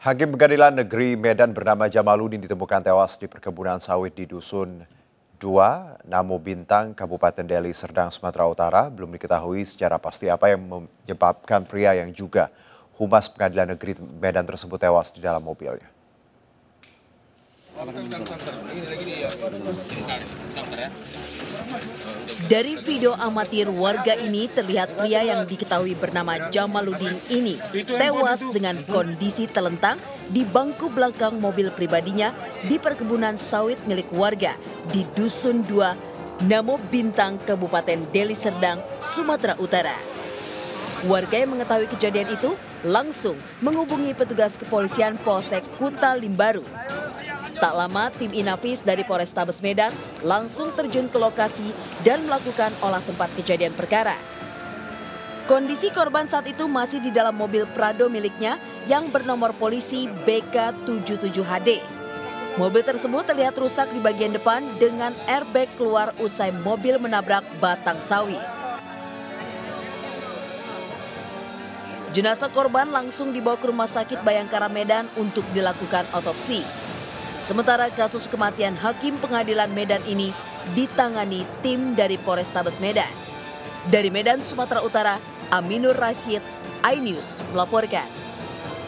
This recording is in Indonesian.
Hakim Pengadilan Negeri Medan bernama Jamaludin ditemukan tewas di perkebunan sawit di Dusun 2, Namo Bintang, Kabupaten Deli Serdang, Sumatera Utara. Belum diketahui secara pasti apa yang menyebabkan pria yang juga humas Pengadilan Negeri Medan tersebut tewas di dalam mobilnya. Dari video amatir warga ini terlihat pria yang diketahui bernama Jamaludin ini tewas dengan kondisi telentang di bangku belakang mobil pribadinya di perkebunan sawit milik warga di Dusun 2, Namo Bintang, Kabupaten Deli Serdang, Sumatera Utara. Warga yang mengetahui kejadian itu langsung menghubungi petugas kepolisian Polsek Kuta Limbaru Tak lama tim Inafis dari Polrestabes Medan langsung terjun ke lokasi dan melakukan olah tempat kejadian perkara. Kondisi korban saat itu masih di dalam mobil Prado miliknya yang bernomor polisi BK77HD. Mobil tersebut terlihat rusak di bagian depan dengan airbag keluar usai mobil menabrak batang sawi. Jenazah korban langsung dibawa ke Rumah Sakit Bayangkara Medan untuk dilakukan otopsi. Sementara kasus kematian Hakim Pengadilan Medan ini ditangani tim dari Polrestabes Medan. Dari Medan, Sumatera Utara, Aminur Rashid, iNews melaporkan.